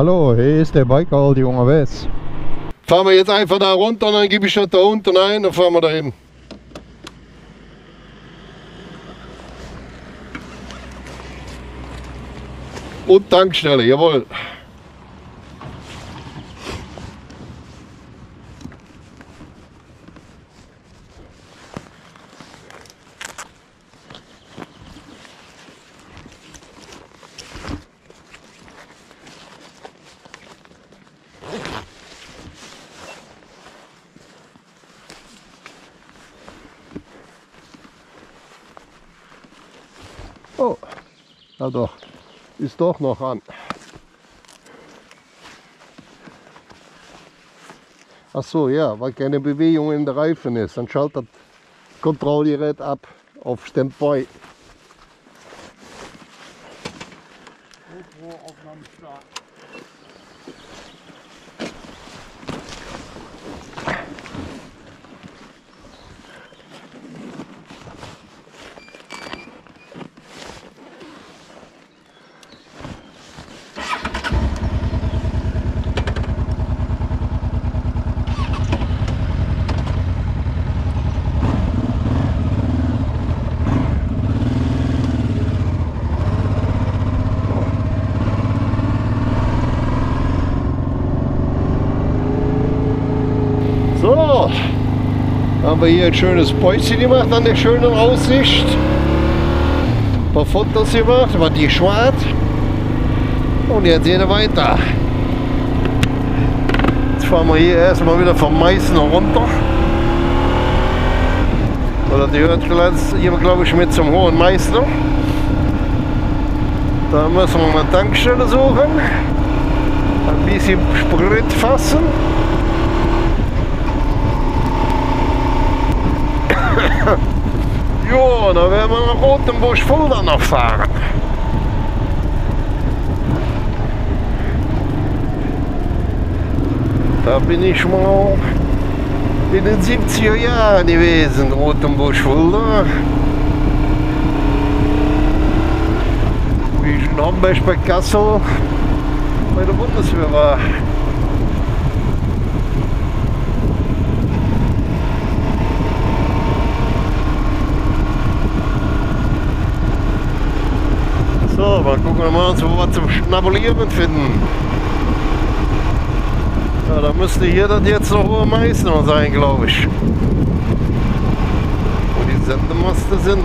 Hallo, hier ist der Biker, die Junge West. Fahren wir jetzt einfach da runter und dann gebe ich das da unten ein, dann fahren wir da hin. Und Tankstelle, jawohl. Oh, na doch, ist doch noch an. Ach so, ja, weil keine Bewegung in der Reifen ist, dann schaltet das Kontrollgerät ab auf Standby. So, haben wir hier ein schönes Päuschen gemacht an der schönen Aussicht. Ein paar Fotos gemacht, war die schwarz. Und jetzt gehen wir weiter. Jetzt fahren wir hier erstmal wieder vom Meißen runter. Oder die hört hier glaube ich mit zum Hohen Meister. Da müssen wir eine Tankstelle suchen. Ein bisschen Sprit fassen. Ja, dann werden wir nach Rotenbusch Fulda noch fahren. Da bin ich mal in den 70er Jahren gewesen, Rotenbusch Fulda. Wie ich in Homberg bei Kassel bei der Bundeswehr war. So, mal gucken wir mal, wo wir zum Schnabulieren finden. Ja, da müsste hier das jetzt noch hohe Meißner sein, glaube ich. Wo die Sendemaste sind.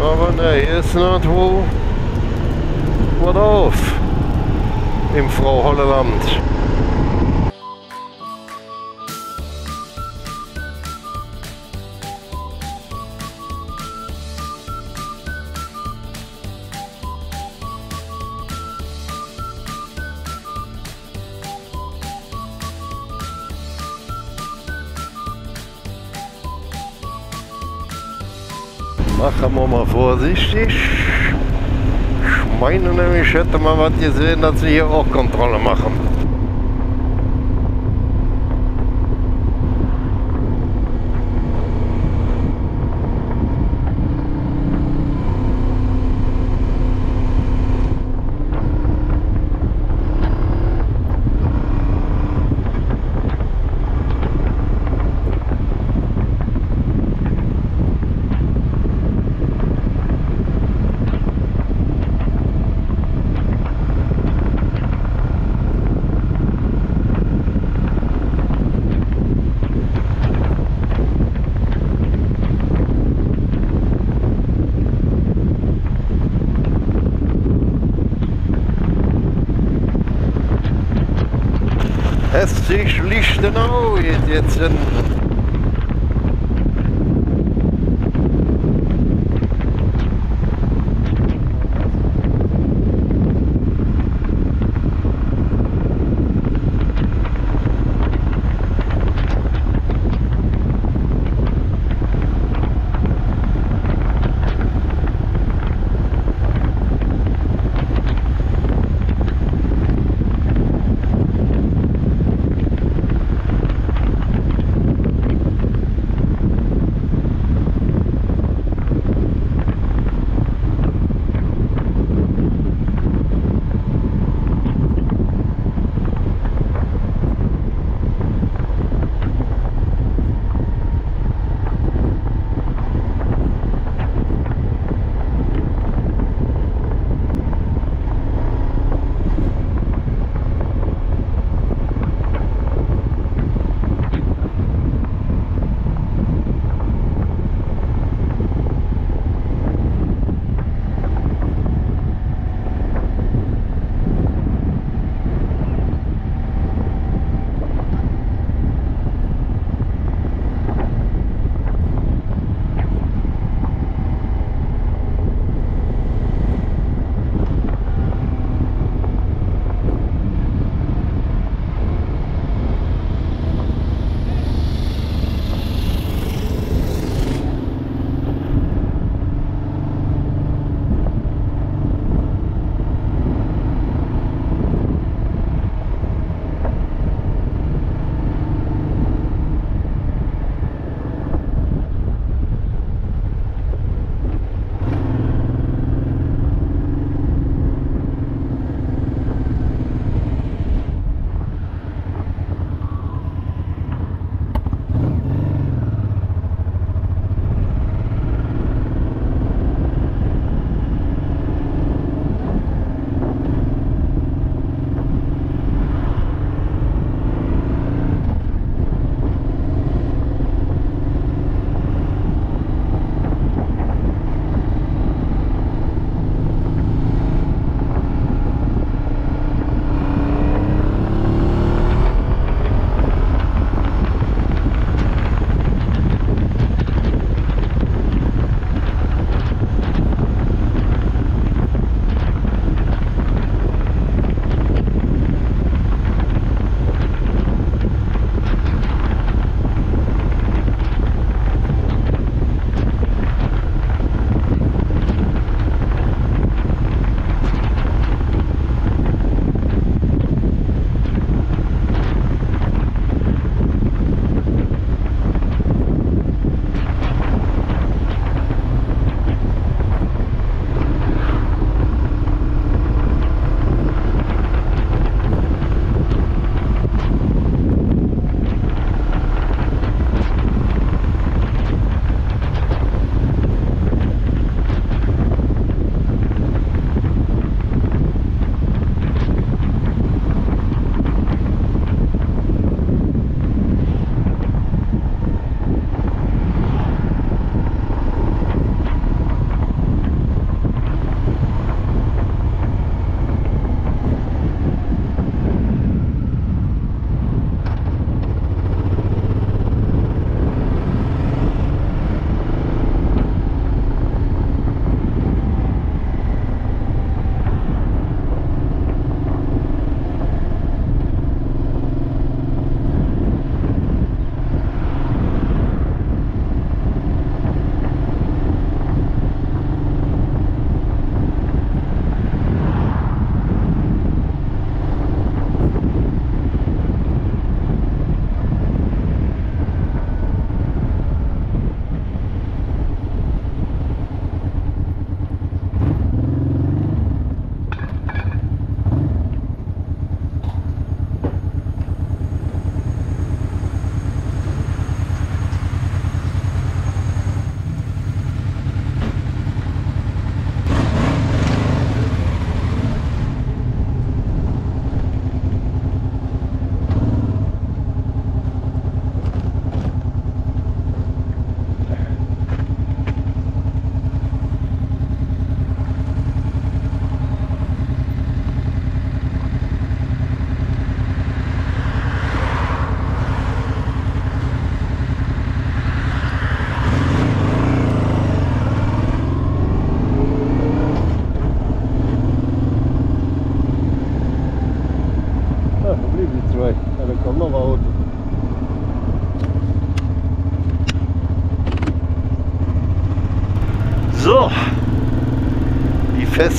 Aber ne, hier ist wo. Wo drauf. Im Frau Holleland. Machen wir mal vorsichtig. Ich meine nämlich, ich hätte mal was gesehen, dass wir hier auch Kontrolle machen. Hessig Lichtenau geht jetzt in.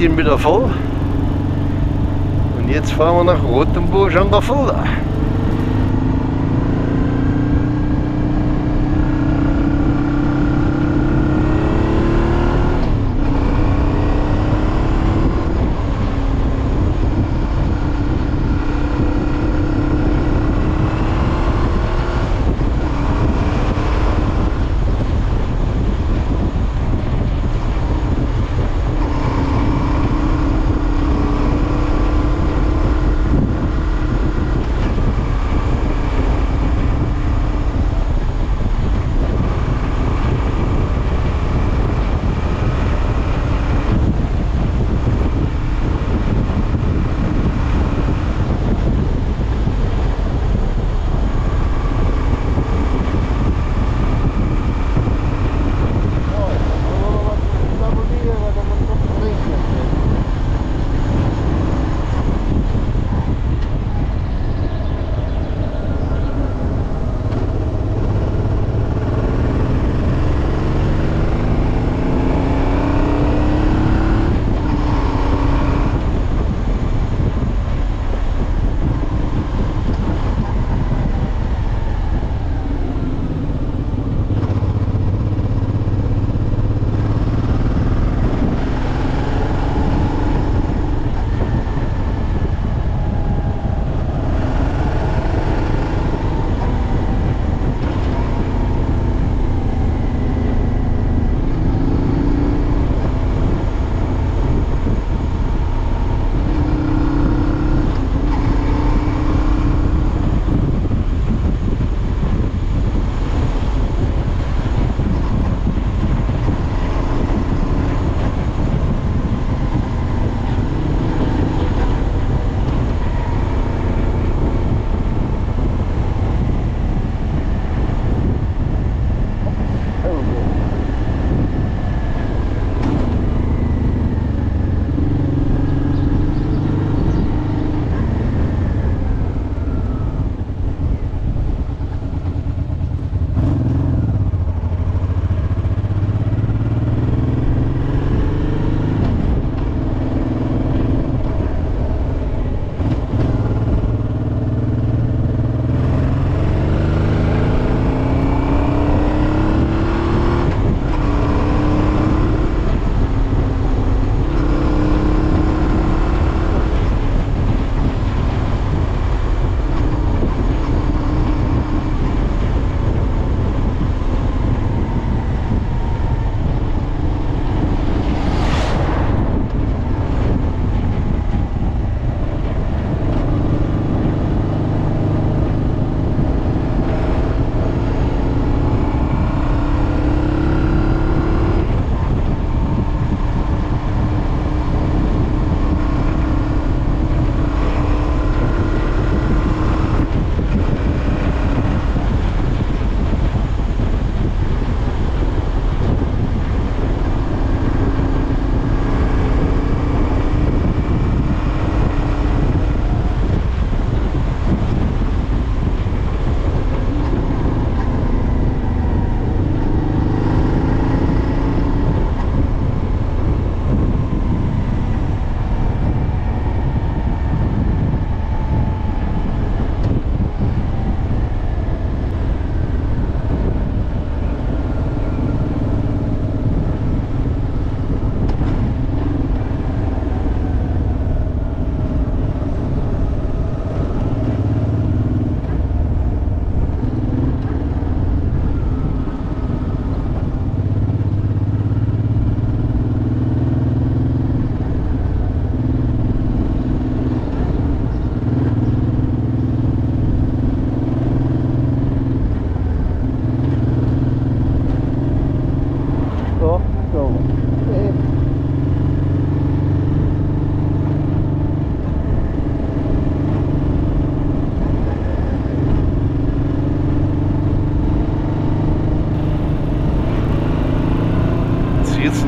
Fässchen wieder voll. Und jetzt fahren wir nach Rotenburg an der Fulda.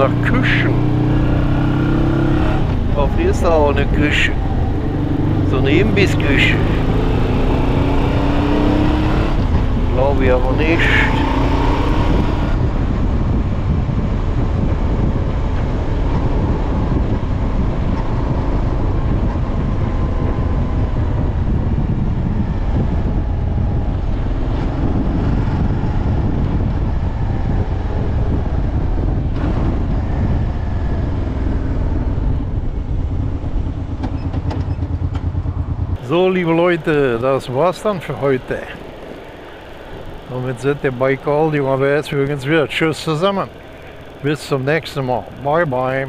Nach Küchen. Aber hier ist auch eine Küche. So eine Imbissküche. Glaube ich aber nicht. Liebe Leute, das war's dann für heute. Damit sind der Baikal, die UAWS, übrigens wieder. Tschüss zusammen. Bis zum nächsten Mal. Bye, bye.